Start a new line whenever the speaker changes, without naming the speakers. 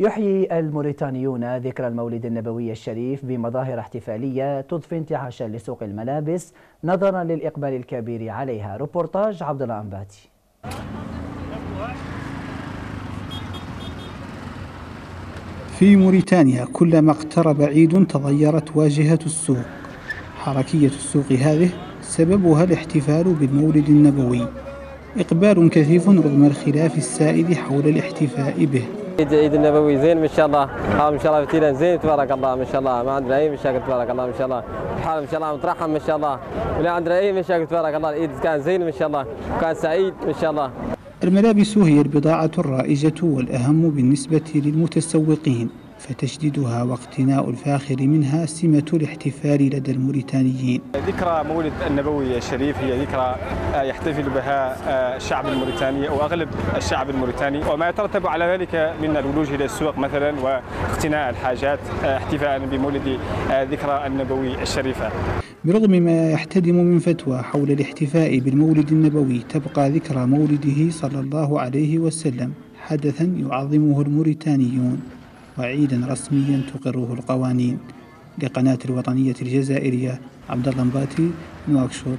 يحيي الموريتانيون ذكرى المولد النبوي الشريف بمظاهر احتفالية تضفي انتعاشا لسوق الملابس نظرا للإقبال الكبير عليها. روبورتاج عبد الله أنباتي.
في موريتانيا كلما اقترب عيد تضيرت واجهة السوق. حركية السوق هذه سببها الاحتفال بالمولد النبوي. إقبال كثيف رغم الخلاف السائد حول الاحتفاء به.
عيد النبوي. زين ما شاء الله. إن شاء الله فتينا زين تبارك الله. ما شاء الله. ما عندنا أي مشاكل تبارك الله. ما شاء الله. الحال ما شاء الله. مترحم ما شاء الله. ولا عندنا أي مشاكل تبارك الله. العيد كان زين ما شاء الله. وكان سعيد ما شاء الله.
الملابس هي البضاعة الرائجة والأهم بالنسبة للمتسوقين. فتجديدها واقتناء الفاخر منها سمة الاحتفال لدى الموريتانيين.
ذكرى مولد النبوي الشريف هي ذكرى يحتفل بها الشعب الموريتاني أو أغلب الشعب الموريتاني. وما يترتب على ذلك من الولوج إلى السوق مثلا واقتناء الحاجات احتفاء بمولد ذكرى النبوي الشريفة.
برغم ما يحتدم من فتوى حول الاحتفاء بالمولد النبوي تبقى ذكرى مولده صلى الله عليه وسلم حدثا يعظمه الموريتانيون. وعيدا رسميا تقره القوانين لقناة الوطنية الجزائرية. عبد الله مباتي نواكشوط.